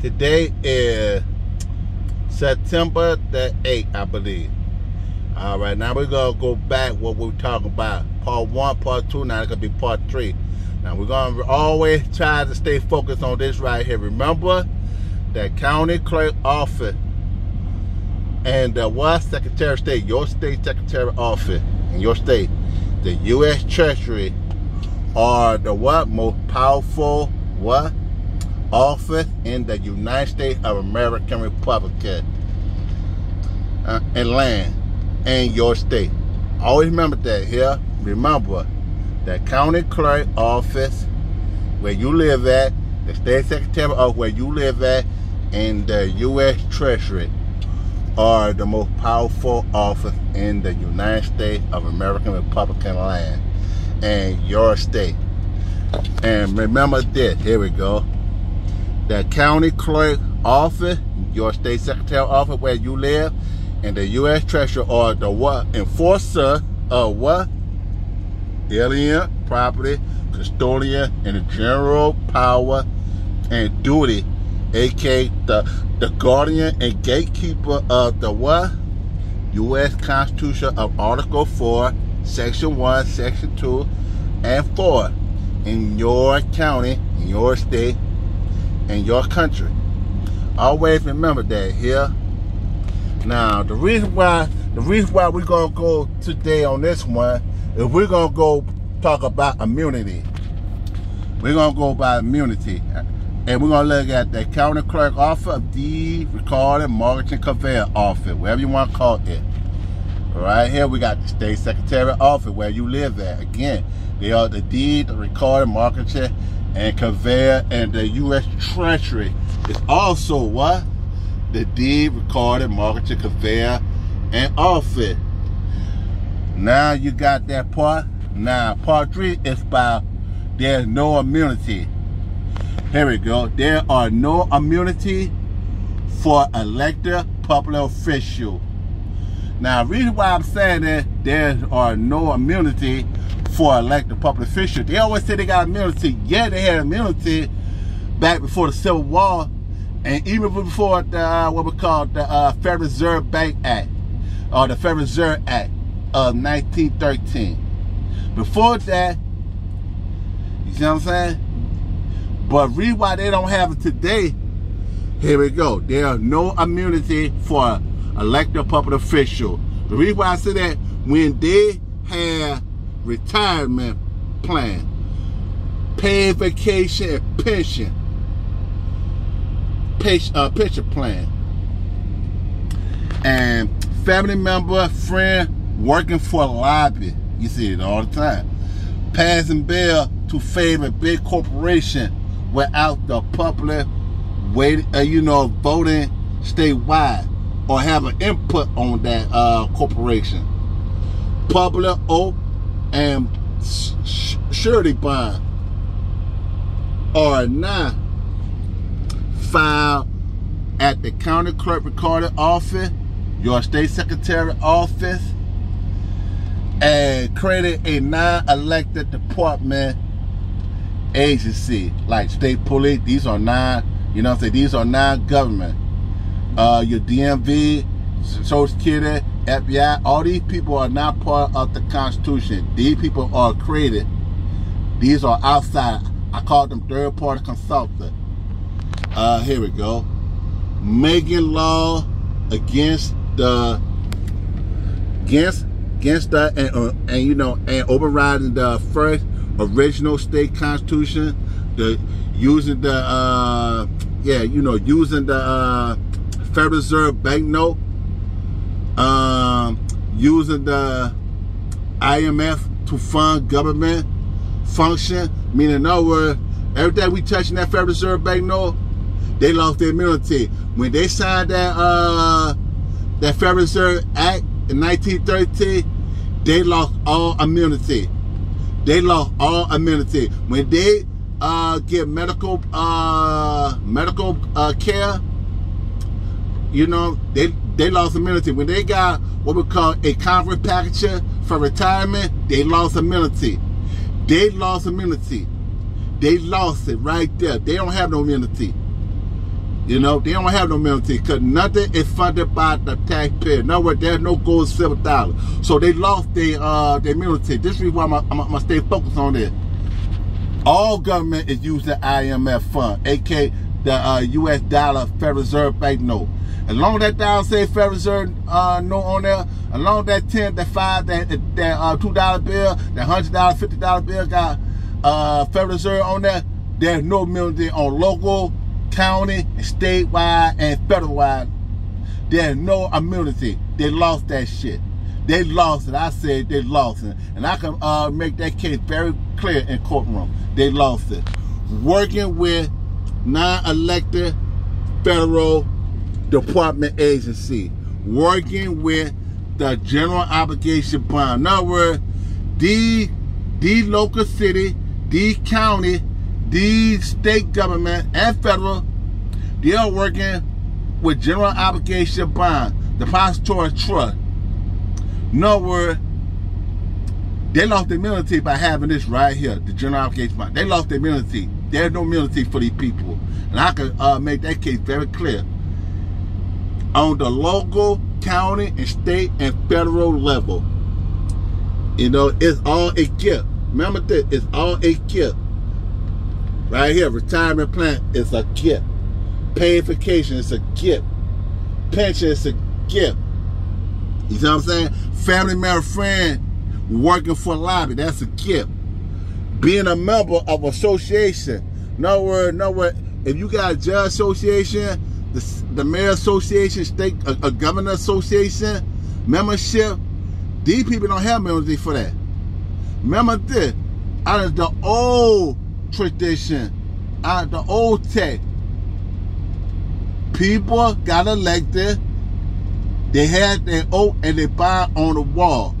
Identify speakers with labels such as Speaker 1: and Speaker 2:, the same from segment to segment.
Speaker 1: Today is September the 8th, I believe. All right, now we're going to go back what we are talking about. Part one, part two, now it's going to be part three. Now we're going to always try to stay focused on this right here. Remember that county clerk office and the what Secretary of State, your state Secretary office in your state, the U.S. Treasury are the what most powerful what office in the United States of American Republic uh, and land in your state. Always remember that here. Remember that county clerk office where you live at, the state secretary of where you live at, and the U.S. Treasury are the most powerful office in the United States of American Republican land and your state. And remember this, here we go. The county clerk office, your state secretary office where you live, and the U.S. Treasury or the what enforcer of what? Alien property, custodian, and the general power and duty, aka the the guardian and gatekeeper of the what? U.S. Constitution of Article 4, Section 1, Section 2, and 4 in your county, in your state, in your country. Always remember that here. Now, the reason why the reason why we're gonna go today on this one is we're gonna go talk about immunity. We're gonna go by immunity. And we're to look at the county clerk office of deed, recording, mortgage, and conveyor office, whatever you want to call it. Right here, we got the state secretary office where you live at. Again, they are the deed, the recording, mortgage, and conveyor, and the U.S. Treasury is also what? The deed, recorded mortgage, conveyor, and office. Now you got that part. Now, part three is about there's no immunity. Here we go. There are no immunity for elected public official. Now, reason why I'm saying that there are no immunity for elected public officials. They always say they got immunity. Yeah, they had immunity back before the Civil War, and even before the uh, what we call the uh, Federal Reserve Bank Act or the Federal Reserve Act of 1913. Before that, you see what I'm saying? But read why they don't have it today. Here we go. There is no immunity for elected public official. The reason why I say that when they have retirement plan, paid vacation and pension, pension, uh, pension plan, and family member, friend working for a lobby. You see it all the time. Passing bill to favor big corporation without the public wait, uh, you know, voting statewide or have an input on that uh, corporation. Public oath and surety bond are not filed at the county clerk recorder office, your state secretary office, and created a non-elected department agency like state police. These are not, you know I'm saying? These are not government. Uh, your DMV, Social Security, FBI, all these people are not part of the Constitution. These people are created. These are outside. I call them third party consultant. Uh, here we go. Making law against the against against the and, uh, and you know and overriding the first original state constitution, the using the uh, yeah, you know, using the uh, Federal Reserve banknote, using the IMF to fund government function, meaning in other words, every time we touching that Federal Reserve banknote, they lost their immunity. When they signed that uh, that Federal Reserve Act in 1913, they lost all immunity they lost all immunity. When they uh, get medical uh, medical uh, care, you know, they they lost immunity. When they got what we call a conference package for retirement, they lost immunity. They lost immunity. They lost it right there. They don't have no immunity. You know, they don't have no military because nothing is funded by the taxpayer. Other words, there's no gold, silver, dollar. So they lost their uh, their military. This is why I'm, I'm gonna stay focused on this. All government is using IMF fund, aka the uh, U.S. dollar Federal Reserve Bank note. As long as that dollar say Federal Reserve uh, note on there, as long as that ten, that five, that that uh, two dollar bill, that hundred dollar, fifty dollar bill got uh, Federal Reserve on there, there's no military on local county, statewide, and federal-wide. There's no immunity. They lost that shit. They lost it. I said they lost it. And I can uh, make that case very clear in courtroom. They lost it. Working with non-elected federal department agency. Working with the general obligation bond. In other words, the, the local city, the county, these state government and federal, they are working with general obligation bond, depository trust. In other words, they lost their immunity by having this right here, the general obligation bond. They lost their immunity. There's no immunity for these people. And I can uh, make that case very clear. On the local, county, and state and federal level, you know, it's all a gift. Remember this, it's all a gift. Right here, retirement plan is a gift. Pay vacation is a gift. Pension is a gift. You see what I'm saying? Family member, friend, working for a lobby, that's a gift. Being a member of association. No word, no word. If you got a judge association, the, the mayor association, state, a, a governor association, membership, these people don't have membership for that. Remember this, out of the old tradition, out of the old tech. People got elected. They had their oath and they bind on the wall.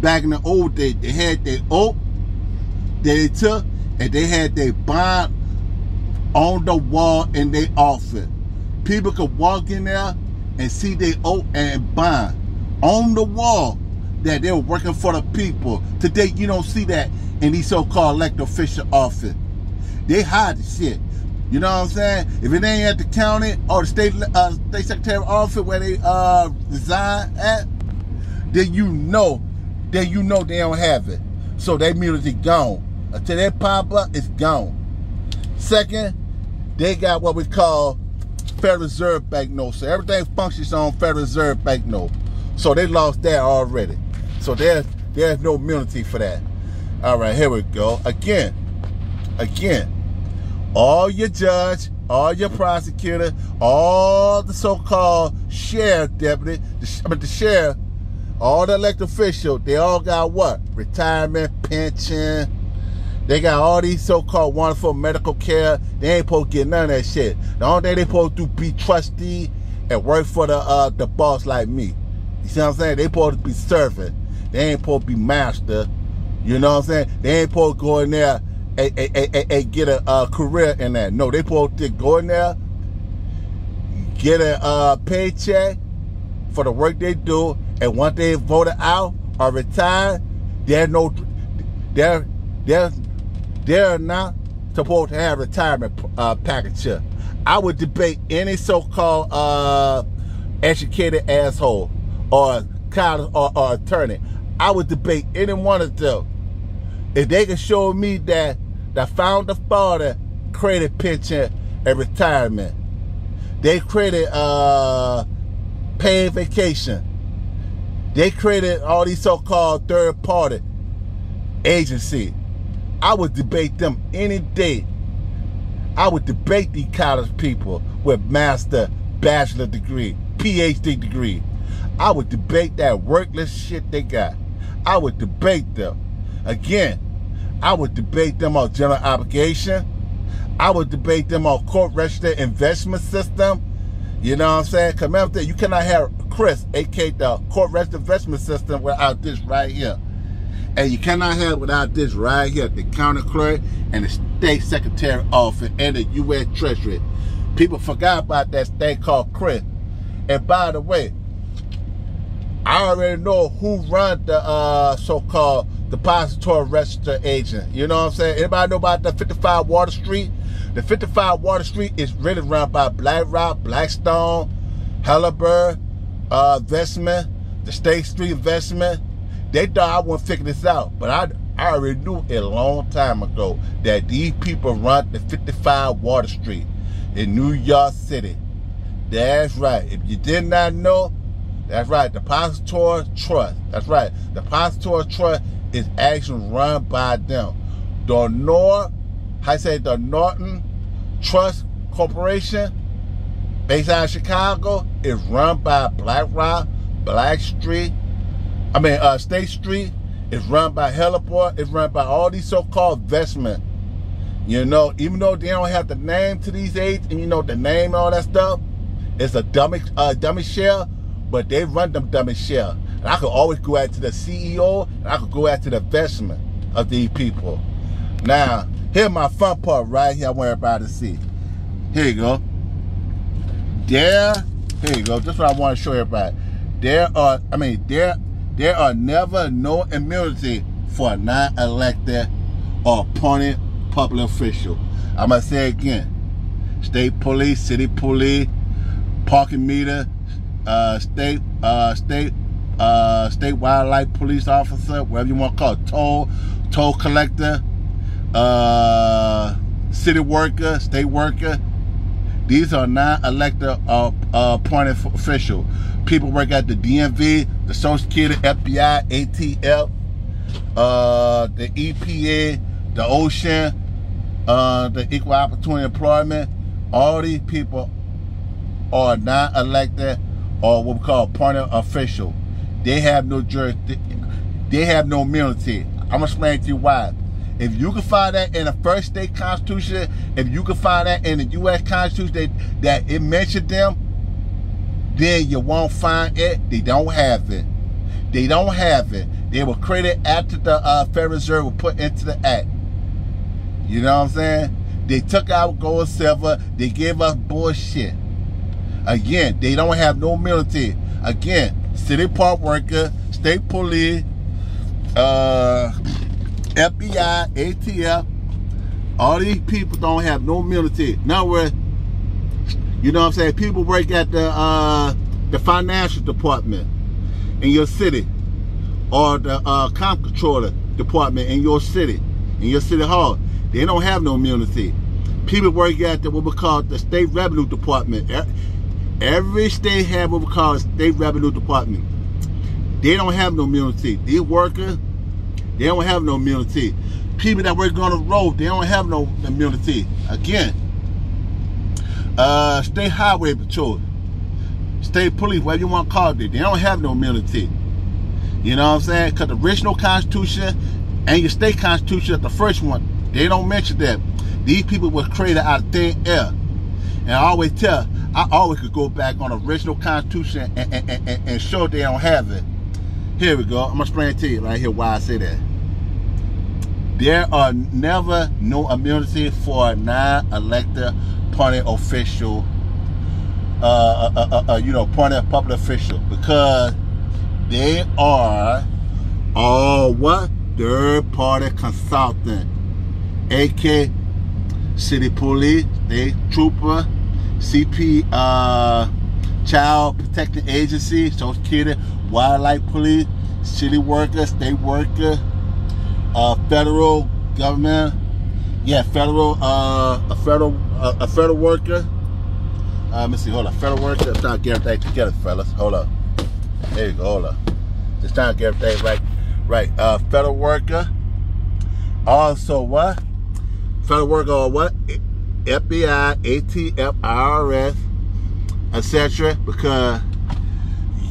Speaker 1: Back in the old days, they had their oath they took and they had their bond on the wall in their office. People could walk in there and see their oath and bond on the wall that they were working for the people. Today, you don't see that in these so-called elected official office. They hide the shit. You know what I'm saying? If it ain't at the county or the state uh, state secretary office where they uh, resign at, then you know, then you know they don't have it. So that immunity gone. Until they pop up, it's gone. Second, they got what we call Federal Reserve Bank notes. So everything functions on Federal Reserve Bank note. So they lost that already. So there's there's no immunity for that. All right, here we go. Again, again, all your judge, all your prosecutor, all the so-called sheriff deputy, the, I mean the sheriff, all the elected officials, they all got what? Retirement, pension. They got all these so-called wonderful medical care. They ain't supposed to get none of that shit. The only thing they supposed to be trustee and work for the uh, the boss like me. You see what I'm saying? They supposed to be servant. They ain't supposed to be master. You know what I'm saying? They ain't supposed to go in there and, and, and, and get a, a, career in that. No, they supposed to go in there, get a uh, paycheck for the work they do, and once they voted out or retired, they're no, they're they're they're not supposed to have retirement uh, package here. I would debate any so-called uh, educated asshole or college or, or attorney. I would debate any one of them if they can show me that the founder father created pension and retirement, they created uh, paid vacation, they created all these so-called third party agency. I would debate them any day. I would debate these college people with master, bachelor degree, PhD degree. I would debate that worthless shit they got. I would debate them. Again, I would debate them on general obligation. I would debate them on court register investment system. You know what I'm saying? Remember that you cannot have CRIS, aka the court register investment system, without this right here. And you cannot have without this right here, the county clerk and the state secretary office and the U.S. Treasury. People forgot about that thing called CRIS. And by the way, I already know who run the uh, so-called depository register agent. You know what I'm saying? Anybody know about the 55 Water Street? The 55 Water Street is really run by BlackRock, Blackstone, Halliburton, uh, Investment, the State Street Investment. They thought I wouldn't figure this out, but I I already knew a long time ago that these people run the 55 Water Street in New York City. That's right. If you did not know, that's right. The Depository Trust. That's right. The Depository Trust is actually run by them. The Nor, I say the Northern Trust Corporation, based out of Chicago, is run by BlackRock, Blackstreet. I mean, uh, State Street is run by Heliport. It's run by all these so-called investment. You know, even though they don't have the name to these aides, and you know the name and all that stuff, it's a dummy, uh, dummy shell, but they run them dummy shell. And I could always go to the CEO, and I could go to the investment of these people. Now, here's my fun part right here I want everybody to see. Here you go. There, here you go. This is what I want to show everybody. There are, I mean, there, there are never no immunity for a non-elected or appointed public official. I'm gonna say again. State police, city police, parking meter, uh, state, uh, state, uh, state wildlife police officer, whatever you want to call it, toll, toll collector, uh, city worker, state worker. These are not elected uh, uh, appointed official. People work at the DMV, the Social Security, FBI, ATF, uh, the EPA, the OSHA, uh, the Equal Opportunity Employment. All these people are not elected or what we call appointed official. They have no jurisdiction. They have no immunity. I'm gonna explain to you why. If you can find that in the first state constitution, if you can find that in the U.S. Constitution that, that it mentioned them, then you won't find it. They don't have it. They don't have it. They were created after the uh, Federal Reserve was put into the act. You know what I'm saying? They took out gold and silver. They gave us bullshit. Again, they don't have no military. Again, city park worker, state police, uh, FBI, ATF, all these people don't have no military. Now we're, you know what I'm saying? People work at the uh, the financial department in your city or the uh, comptroller department in your city, in your city hall. They don't have no immunity. People work at the, what we call the state revenue department. Every state have what we call state revenue department. They don't have no immunity. These workers, they don't have no immunity. People that work on the road, they don't have no immunity. Again, uh, state highway patrol, state police, whatever you want to call it, they don't have no immunity. You know what I'm saying? Because the original Constitution and your state Constitution, the first one, they don't mention that. These people were created out of thin air. And I always tell, I always could go back on the original Constitution and, and, and, and show they don't have it. Here we go. I'm to explain to you right here why I say that. There are never no immunity for a non-elected party official, uh, uh, uh, uh, you know, party public official, because they are all what? Third party consultant, AK City Police, they trooper, CP, uh, Child Protecting Agency, Social Security, Wildlife Police, city worker, state worker, uh, federal government, yeah, federal, uh, a federal, uh, a federal worker. Uh, let me see, hold on, federal worker. I'm trying to get everything together, fellas. Hold up. There you go, hold up. Just trying to get everything right. Right, uh, federal worker. Also, what? Federal worker or what? FBI, ATF, IRS, etc. Because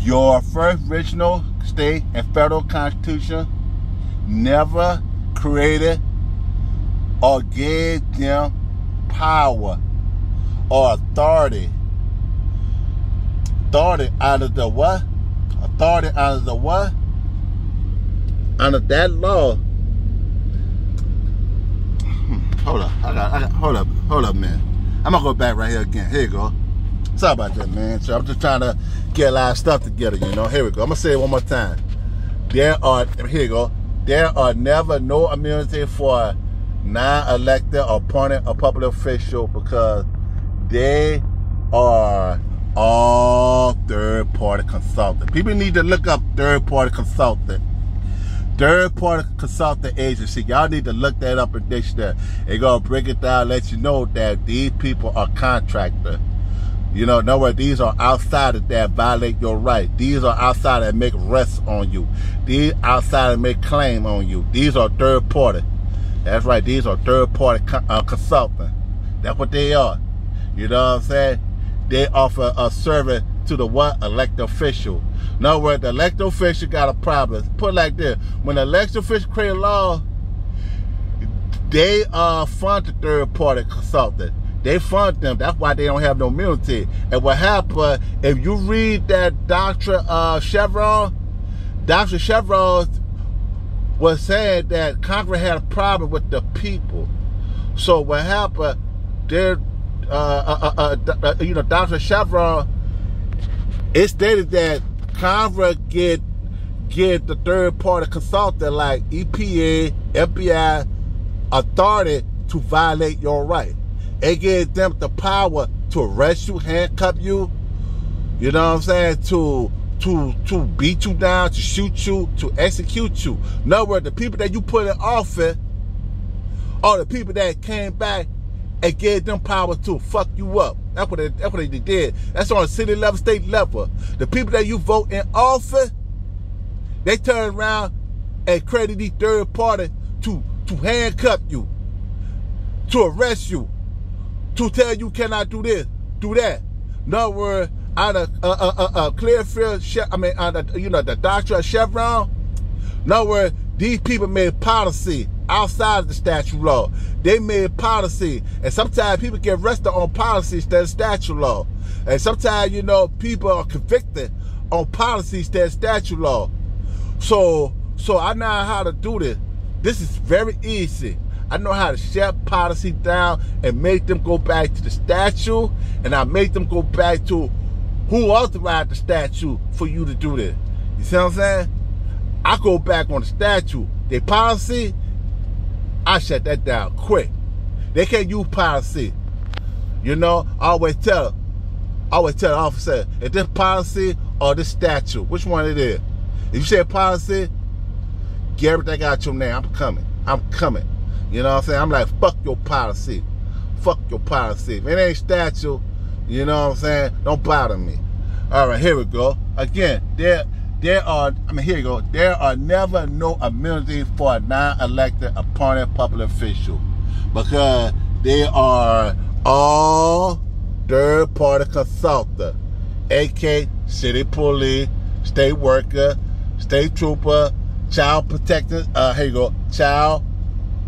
Speaker 1: your first original state and federal constitution never created or gave them power or authority. Authority out of the what? Authority out of the what? Under that law. Hmm, hold up. I got, I got, hold up. Hold up, man. I'm gonna go back right here again. Here you go. Sorry about that, man. So I'm just trying to get a lot of stuff together, you know. Here we go. I'm gonna say it one more time. There are here you go. There are never no immunity for non-elected appointed a public official because they are all third-party consultant. People need to look up third-party consultant. Third-party consultant agency. Y'all need to look that up in dictionary. It gonna break it down, let you know that these people are contractor. You know, no way these are outsiders that violate your right. These are outsiders that make rests on you. These outsiders make claim on you. These are third party. That's right. These are third party uh, consultant. That's what they are. You know what I'm saying? They offer a service to the what? Elected official. In other words, the elected official got a problem. Put like this. When the elected official create law, they uh, fund the third party consultant. They fund them. That's why they don't have no immunity. And what happened, if you read that Dr. Uh, Chevron, Dr. Chevron was saying that Congress had a problem with the people. So what happened, there, uh, uh, uh, uh, uh you know, Dr. Chevron, it stated that Congress get get the third party consultant like EPA, FBI, authority to violate your right. It gives them the power to arrest you, handcuff you, you know what I'm saying, to to to beat you down, to shoot you, to execute you. In other words, the people that you put in office are the people that came back and gave them power to fuck you up. That's what they, that's what they did. That's on a city level, state level. The people that you vote in office, they turn around and credit the third party to to handcuff you, to arrest you, to tell you cannot do this, do that. In other words, out of uh, uh, uh, uh I mean, out of, you know, the doctrine of Chevron. In other words, these people made policy outside of the statute law. They made policy, and sometimes people get arrested on policy instead of statute law. And sometimes, you know, people are convicted on policy instead of statute law. So, so I know how to do this. This is very easy. I know how to shut policy down and make them go back to the statute, and I make them go back to who authorized the statute for you to do this. You see what I'm saying? I go back on the statute. Their policy, I shut that down quick. They can't use policy. You know, I always tell, I always tell the officer, if this policy or this statute, which one it is? If you say policy, get everything out your name. I'm coming. I'm coming. You know what I'm saying? I'm like, fuck your policy. Fuck your policy. If it ain't statue, you know what I'm saying? Don't bother me. All right, here we go. Again, there, there are, I mean, here you go. There are never no immunity for a non-elected appointed public official because they are all third-party consultant, AK, city police, state worker, state trooper, child protector, uh, here you go, child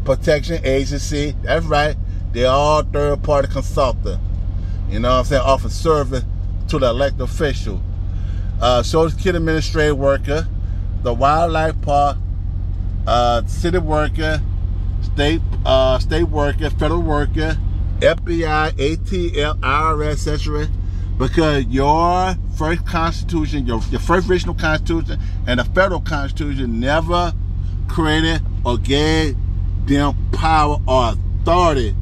Speaker 1: Protection Agency. That's right. They're all third party consultant. You know what I'm saying? Offer service to the elected official. Uh, Social Security administrative worker, the wildlife park, uh, city worker, state uh, state worker, federal worker, FBI, ATF, IRS, etc. Because your first constitution, your, your first original constitution, and the federal constitution never created or gave them power or authority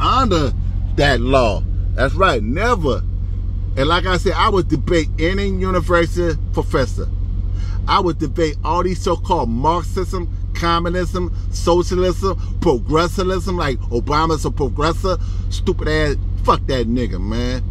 Speaker 1: under that law. That's right, never. And like I said, I would debate any university professor. I would debate all these so-called Marxism, communism, socialism, progressivism, like Obama's a progressive, stupid ass, fuck that nigga, man.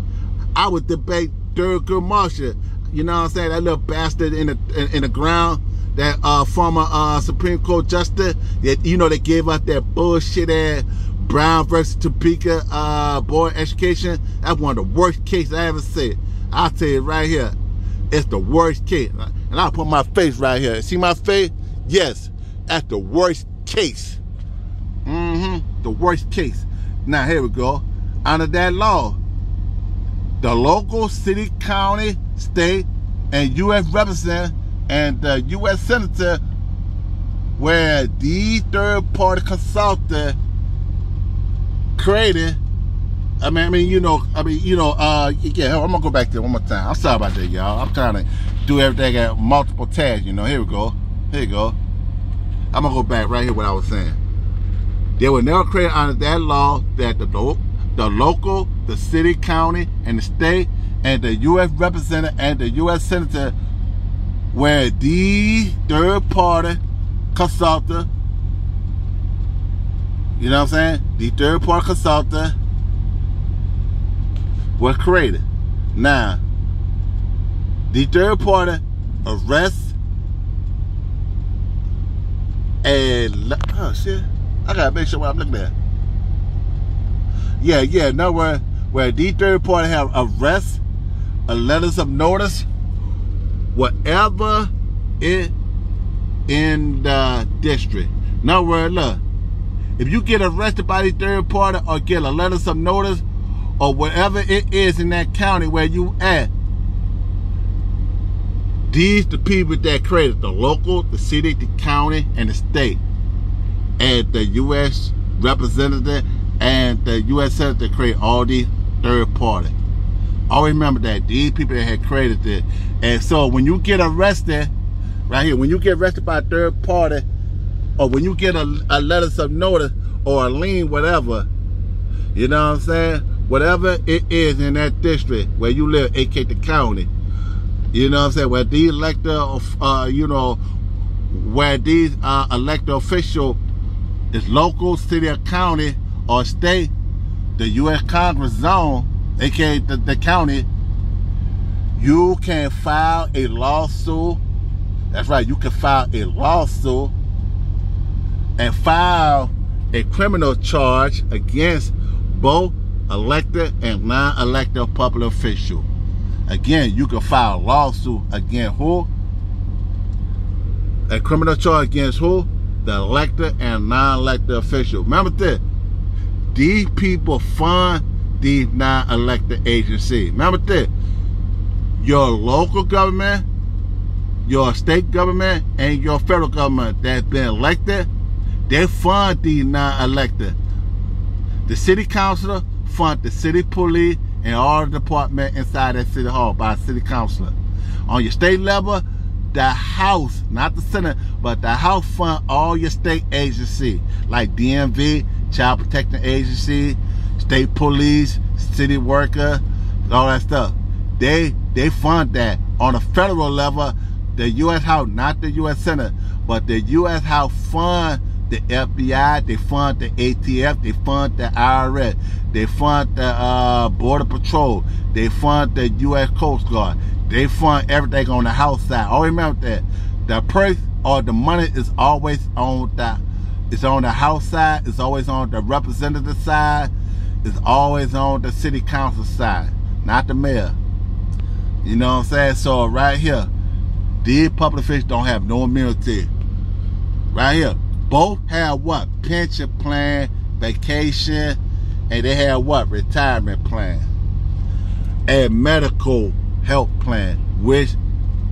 Speaker 1: I would debate Thurgood Marshall, you know what I'm saying, that little bastard in the in, in the ground that uh, former uh, Supreme Court justice that you know they gave out that bullshit ass Brown versus Topeka uh, education. That's one of the worst cases I ever seen. I'll tell you right here, it's the worst case. And I'll put my face right here. See my face? Yes, that's the worst case. Mm-hmm. The worst case. Now here we go. Under that law, the local city, county, state, and U.S. representative and the U.S. Senator where the third-party consultant created. I mean, I mean, you know, I mean, you know, uh, yeah. I'm gonna go back there one more time. I'm sorry about that, y'all. I'm trying to do everything at multiple tabs. You know, here we go. Here you go. I'm gonna go back right here. What I was saying. They were never created under that law that the, the local, the city, county, and the state, and the U.S. representative and the U.S. senator were the third party consultant. You know what I'm saying? The third party consultant was created. Now, the third party arrests and oh shit, I gotta make sure what I'm looking at. Yeah, yeah, no where where the third party have arrests, a letters of notice, whatever it in the district. No where look, if you get arrested by the third party or get a letter of notice or whatever it is in that county where you at, these the people that created the local, the city, the county, and the state. And the U.S. representative and the U.S. Senator create all these third party. Always remember that these people that had created this. And so when you get arrested, right here, when you get arrested by a third party, or when you get a, a letter of notice or a lien, whatever, you know what I'm saying? Whatever it is in that district where you live, aka the county, you know what I'm saying? Where these elected, uh, you know, where these uh, elected official is local, city, or county, or state, the U.S. Congress zone, aka the, the county, you can file a lawsuit. That's right, you can file a lawsuit and file a criminal charge against both elected and non-elected public official. Again, you can file a lawsuit against who? A criminal charge against who? The elected and non-elected official. Remember this. These people fund these non-elected agencies. Remember this. Your local government, your state government, and your federal government that's been elected, they fund these non-elected. The city councilor fund the city police and all the department inside that city hall by a city councilor. On your state level, the house, not the senate, but the house fund all your state agency, like DMV, Child Protection Agency, state police, city worker, all that stuff. They they fund that. On a federal level, the U.S. House, not the U.S. Senate, but the U.S. House fund the FBI, they fund the ATF, they fund the IRS, they fund the uh, Border Patrol, they fund the U.S. Coast Guard, they fund everything on the house side. Always remember that the price or the money is always on the it's on the house side, it's always on the representative side, it's always on the city council side, not the mayor. You know what I'm saying? So right here, these public officials don't have no immunity. Right here both have what? Pension plan, vacation, and they have what? Retirement plan. And medical health plan, which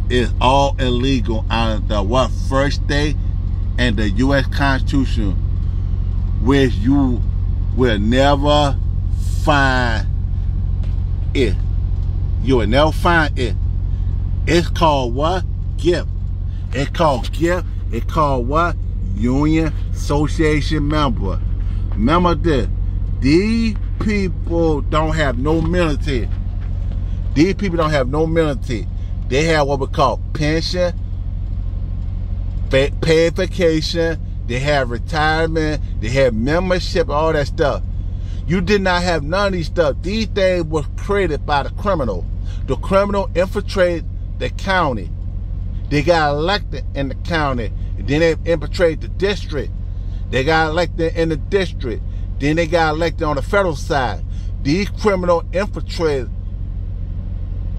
Speaker 1: is all illegal on the what first day and the US Constitution, which you will never find it. You will never find it. It's called what? Gift. It's called gift. It's called what? Union Association member. Remember this. These people don't have no military. These people don't have no military. They have what we call pension, paid vacation, they have retirement, they have membership, all that stuff. You did not have none of these stuff. These things were created by the criminal. The criminal infiltrated the county. They got elected in the county then they infiltrated the district. They got elected in the district. Then they got elected on the federal side. These criminal infiltrated.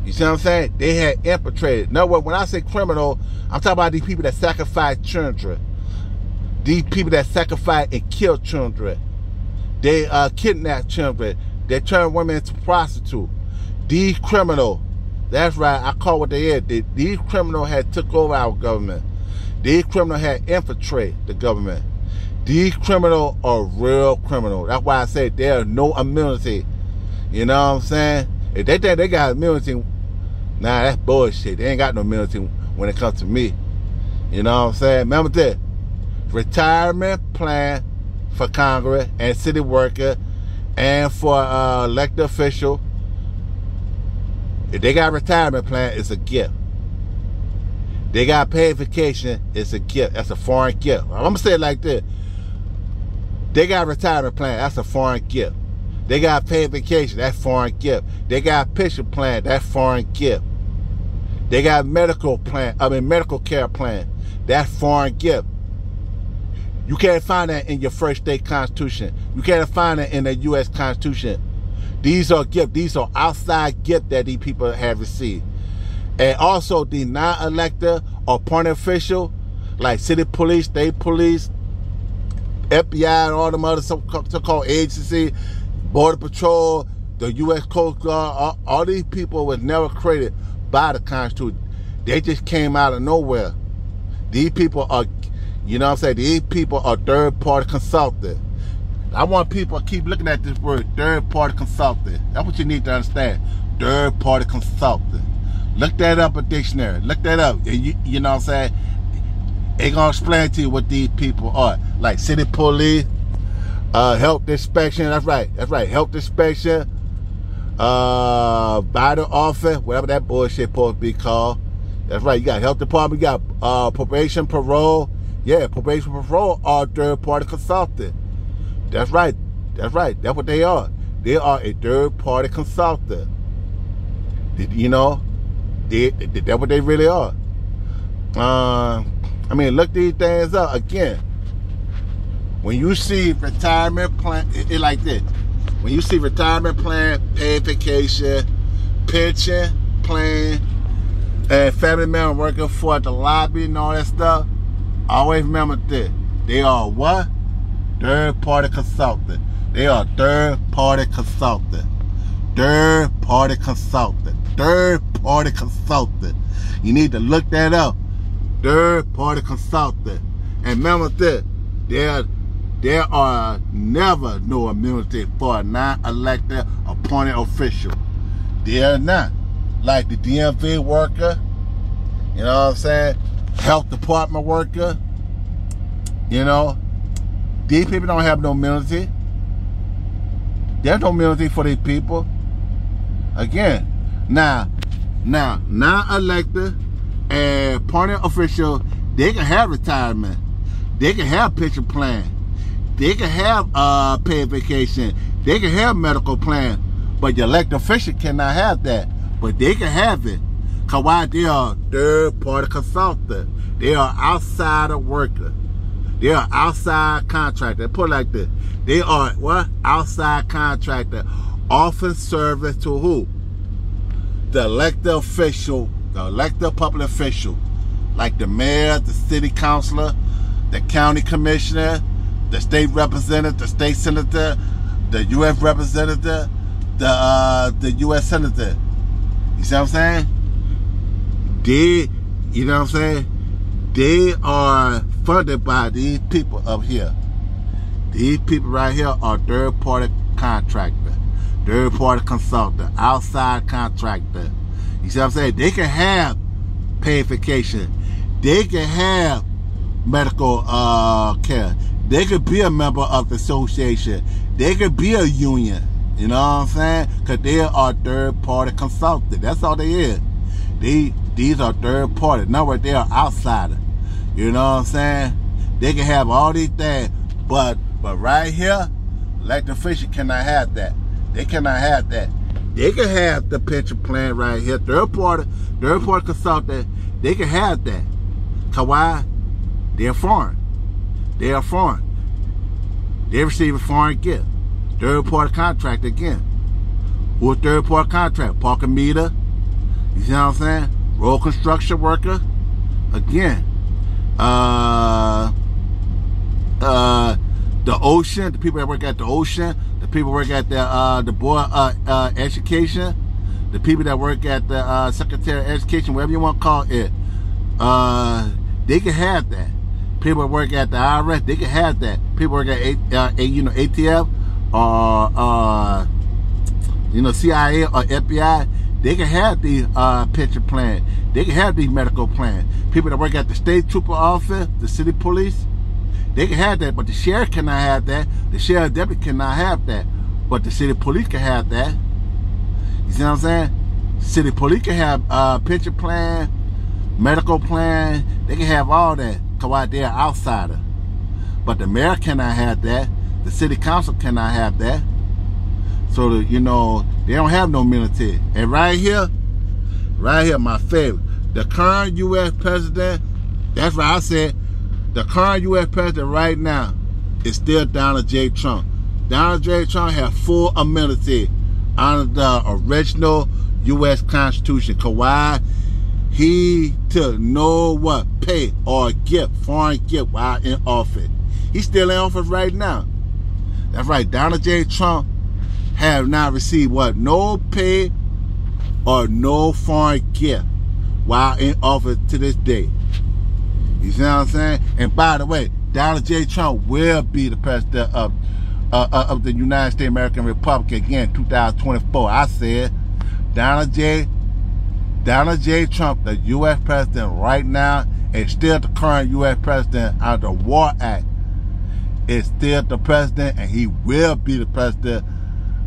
Speaker 1: You see what I'm saying? They had infiltrated. No, when I say criminal, I'm talking about these people that sacrificed children. These people that sacrifice and kill children. They uh, kidnap children. They turn women into prostitutes. These criminal, that's right, I call what they is. these criminals had took over our government. These criminals had infiltrated the government. These criminals are real criminals. That's why I say there's no immunity. You know what I'm saying? If they think they got immunity, nah, that's bullshit. They ain't got no immunity when it comes to me. You know what I'm saying? Remember that. Retirement plan for Congress and city worker and for uh, elected official. If they got retirement plan, it's a gift. They got paid vacation, it's a gift. That's a foreign gift. I'm gonna say it like this. They got retirement plan, that's a foreign gift. They got paid vacation, that's foreign gift. They got pension plan, that's foreign gift. They got medical plan, I mean medical care plan, that's foreign gift. You can't find that in your first state constitution. You can't find it in the U.S. Constitution. These are gifts. These are outside gifts that these people have received. And also the non-elector or appointed official, like city police, state police, FBI, and all them other so-called agencies, border patrol, the U.S. Coast Guard, all, all these people was never created by the Constitution. They just came out of nowhere. These people are you know what I'm saying? These people are third party consultant. I want people to keep looking at this word, third party consultant. That's what you need to understand. Third party consultant. Look that up a dictionary. Look that up. And you, you know what I'm saying? It gonna explain to you what these people are. Like city police, uh, health inspection. That's right. That's right. Health inspection. Uh, vital office, whatever that bullshit supposed to be called. That's right. You got health department. You got uh, probation, parole. Yeah, probation parole are third party consultant. That's right. That's right. That's what they are. They are a third party consultant. You know, they, that's what they really are. Uh, I mean, look these things up again. When you see retirement plan, it, it like this. When you see retirement plan, paid vacation, pension plan, and family member working for the lobby and all that stuff, Always remember this. They are what? Third party consultant. They are third party consultant. Third party consultant. Third party consultant. You need to look that up. Third party consultant. And remember this. There, there are never no immunity for a non-elected appointed official. There are not. Like the DMV worker, you know what I'm saying? Health department worker. You know, these people don't have no immunity. There's no immunity for these people. Again, now, now, non-elected and party official, they can have retirement. They can have pension plan. They can have uh, paid vacation. They can have medical plan. But the elected official cannot have that. But they can have it. Why they are third party consultant. They are outsider worker. They are outside contractor. Put it like this. They are what? Outside contractor. Offering service to who? The elected official, the elected public official, like the mayor, the city councilor, the county commissioner, the state representative, the state senator, the U.S. representative, the uh, the U.S. senator. You see what I'm saying? They, you know what I'm saying? They are funded by these people up here. These people right here are third party contractor, third party consultant, outside contractor. You see what I'm saying? They can have paid vacation. They can have medical uh, care. They could be a member of the association. They could be a union. You know what I'm saying? Because they are third party consultant. That's all they is. They these are third party. Not right they are outsider. You know what I'm saying? They can have all these things, but but right here, like the fisher cannot have that. They cannot have that. They can have the pension plan right here. Third party, third party consultant, they can have that. Why? They're foreign. They are foreign. They receive a foreign gift. Third party contract again. Who's third party contract? Parker meter, you see what I'm saying? Road construction worker. Again. Uh, uh, the OSHA, the people that work at the OSHA, the people work at the uh, the board uh, uh, education, the people that work at the uh, secretary of education, whatever you want to call it, uh, they can have that. People that work at the IRS, they can have that. People work at a, uh, a you know ATF or uh, you know CIA or FBI, they can have the uh, pension plan. They can have the medical plan. People that work at the state trooper office, the city police, They can have that, but the sheriff cannot have that. The sheriff deputy cannot have that. But the city police can have that. You see what I'm saying? City police can have uh pension plan, medical plan. They can have all that. Cause out there outsider. But the mayor cannot have that. The city council cannot have that. So that you know they don't have no military. And right here, right here, my favorite, the current U.S. president. That's why I said the current U.S. president right now is still Donald J. Trump. Donald J. Trump has full immunity under the original U.S. Constitution. Kawhi, he took no what pay or gift, foreign gift while in office. He's still in office right now. That's right. Donald J. Trump have not received what no pay or no foreign gift while in office to this day. You see what I'm saying? And by the way, Donald J. Trump will be the president of uh, uh of the United States American Republic again, 2024. I said Donald J. Donald J. Trump, the U.S. president right now, is still the current U.S. president under the War Act. Is still the president, and he will be the president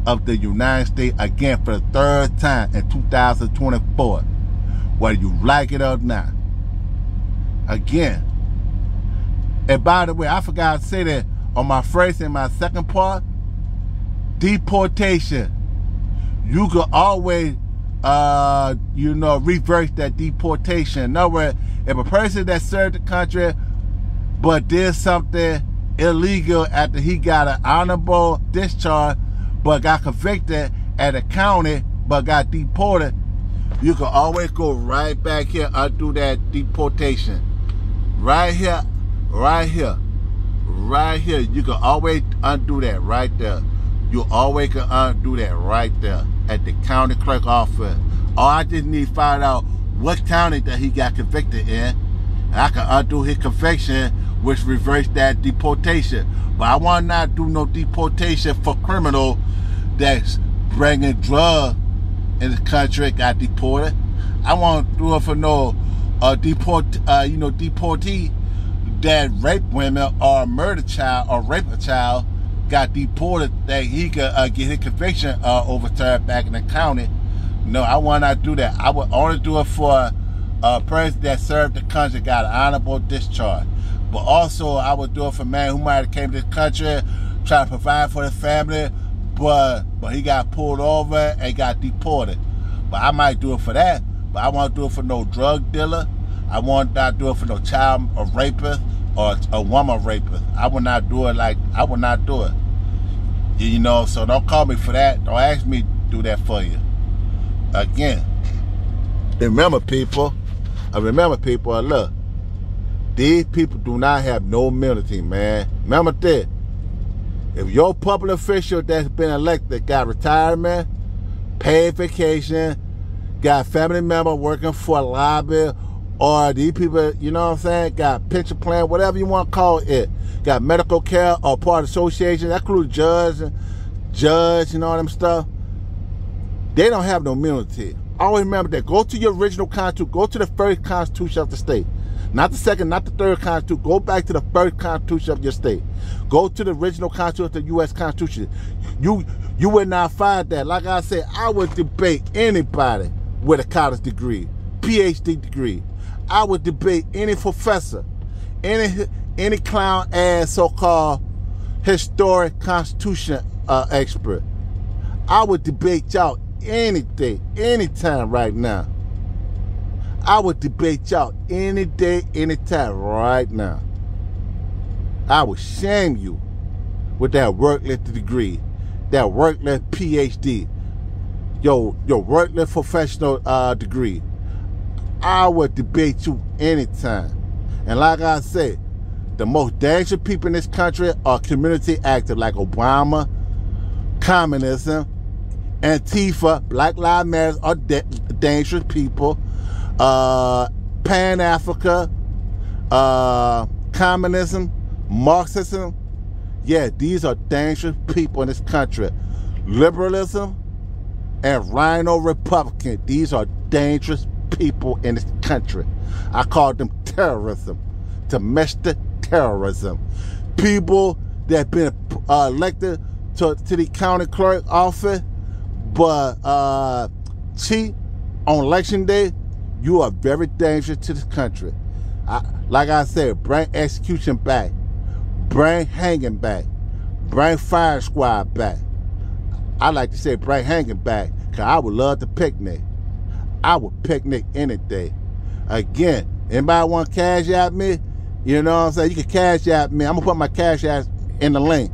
Speaker 1: of the United States again for the third time in 2024, whether you like it or not again. And by the way, I forgot to say that on my first and my second part, deportation. You could always, uh, you know, reverse that deportation. In other words, if a person that served the country but did something illegal after he got an honorable discharge but got convicted at a county but got deported, you can always go right back here undo that deportation. Right here, right here, right here. You can always undo that right there. You always can undo that right there at the county clerk office. All I just need to find out what county that he got convicted in. And I can undo his conviction, which reversed that deportation. But I want not do no deportation for criminal that's bringing drugs in the country, got deported. I want to do it for no uh, deport, uh, you know, deportee that rape women or murder child or rape a child got deported that he could uh, get his conviction uh, overturned back in the county. No, I will not do that. I would only do it for a person that served the country, got an honorable discharge. But also, I would do it for man who might have came to the country, trying to provide for the family, but but he got pulled over and got deported. But I might do it for that. But I won't do it for no drug dealer. I won't not do it for no child or rapist or a woman rapist. I will not do it like I will not do it. You know, so don't call me for that. Don't ask me to do that for you. Again, remember people, I remember people, uh, look, these people do not have no immunity, man. Remember this. If your public official that's been elected got retirement, paid vacation, got family member working for a lobby, or these people, you know what I'm saying, got pension plan, whatever you want to call it, got medical care or part association, that includes judge, judge, know what I'm stuff. They don't have no immunity. Always remember that. Go to your original constitution. Go to the first constitution of the state. Not the second, not the third constitution. Go back to the first constitution of your state. Go to the original constitution of the U.S. Constitution. You you would not find that. Like I said, I would debate anybody with a college degree, PhD degree. I would debate any professor, any any clown ass so-called historic constitution uh, expert. I would debate y'all anything, anytime right now. I would debate y'all any day, anytime right now. I would shame you with that workless degree, that workless PhD your your worthless professional uh, degree. I would debate you anytime. And like I said, the most dangerous people in this country are community actors like Obama, communism, Antifa, Black Lives Matter are da dangerous people. Uh, Pan Africa, uh, communism, Marxism. Yeah, these are dangerous people in this country. Liberalism, and RINO Republican. These are dangerous people in this country. I call them terrorism, domestic terrorism. people that been uh, elected to, to the county clerk office, but uh, cheat on election day, you are very dangerous to this country. I, like I said, bring execution back, bring hanging back, bring fire squad back. I like to say bring hanging back, cause I would love to picnic. I would picnic any day. Again, anybody want Cash App me? You know what I'm saying? You can Cash App me. I'm gonna put my Cash App in the link.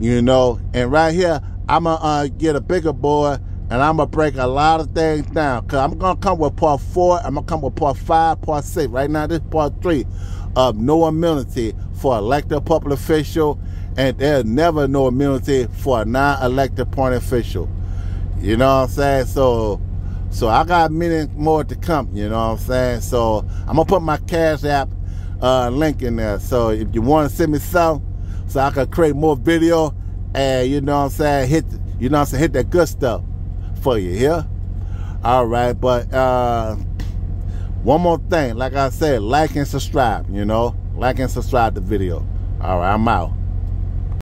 Speaker 1: You know, and right here, I'm gonna uh, get a bigger board and I'm gonna break a lot of things down. Cause I'm gonna come with part four, I'm gonna come with part five, part six. Right now, this part three of no immunity for elected public official, and there's never no immunity for a non-elected point official. You know what I'm saying? So so I got many more to come, you know what I'm saying? So I'm gonna put my Cash App uh, link in there. So if you want to send me some, so I can create more video and you know what I'm saying, hit you know what I'm saying, hit that good stuff for you here. All right, but uh, one more thing, like I said, like and subscribe, you know, like and subscribe the video. All right, I'm out.